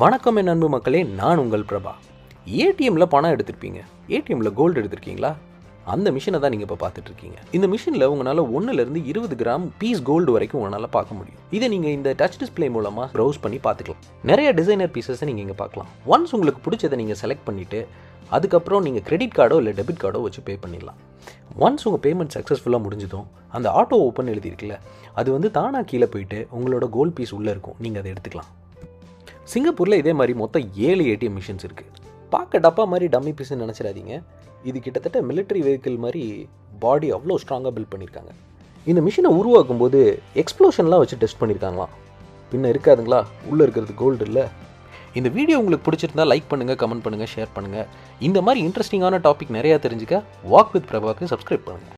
வணக்கம் என் அன்பு மக்களே. நான் உங்கள் பிரபா. ஏடிஎம்ல பணம் எடுத்திருப்பீங்க. ஏடிஎம்ல கோல்டு எடுத்திருக்கீங்களா? அந்த மிஷினை தான் நீங்கள் இப்போ பார்த்துட்ருக்கீங்க. இந்த மிஷினில் உங்களால் ஒன்றுலேருந்து இருபது கிராம் பீஸ் கோல்டு வரைக்கும் உங்களால் பார்க்க முடியும். இதை நீங்கள் இந்த டச் டிஸ்பிளே மூலமாக ப்ரௌஸ் பண்ணி பார்த்துக்கலாம். நிறைய டிசைனர் பீசஸை நீங்கள் இங்கே பார்க்கலாம். ஒன்ஸ் உங்களுக்கு பிடிச்சதை நீங்கள் செலக்ட் பண்ணிவிட்டு அதுக்கப்புறம் நீங்கள் கிரெடிட் கார்டோ இல்லை டெபிட் கார்டோ வச்சு பே பண்ணிடலாம். ஒன்ஸ் உங்கள் பேமெண்ட் சக்ஸஸ்ஃபுல்லாக முடிஞ்சதும் அந்த ஆட்டோ ஓப்பன் எழுதியிருக்குல்ல அது வந்து தானாக கீழே போயிட்டு உங்களோட கோல்ட் பீஸ் உள்ளே இருக்கும். நீங்கள் அதை எடுத்துக்கலாம். சிங்கப்பூரில் இதே மாதிரி மொத்தம் ஏழு ஏடிஎம் மிஷின்ஸ் இருக்குது பார்க்க டப்பா மாதிரி டம்மி பீஸ்னு நினச்சிடாதீங்க. இது கிட்டத்தட்ட மிலிட்ரி வெஹிக்கிள் மாதிரி பாடி அவ்வளோ ஸ்ட்ராங்காக பில்ட் பண்ணியிருக்காங்க. இந்த மிஷினை உருவாக்கும் போது எக்ஸ்ப்ளோஷன்லாம் வச்சு டெஸ்ட் பண்ணியிருக்காங்களாம். பின்ன இருக்காதுங்களா? உள்ளே இருக்கிறது கோல்டு இல்லை. இந்த வீடியோ உங்களுக்கு பிடிச்சிருந்தா லைக் பண்ணுங்கள் கமெண்ட் பண்ணுங்கள் ஷேர் பண்ணுங்கள் இந்த மாதிரி இன்ட்ரெஸ்டிங்கான டாபிக் நிறையா தெரிஞ்சுக்க வாக் வித் பிரபாக்கு சப்ஸ்கிரைப் பண்ணுங்கள்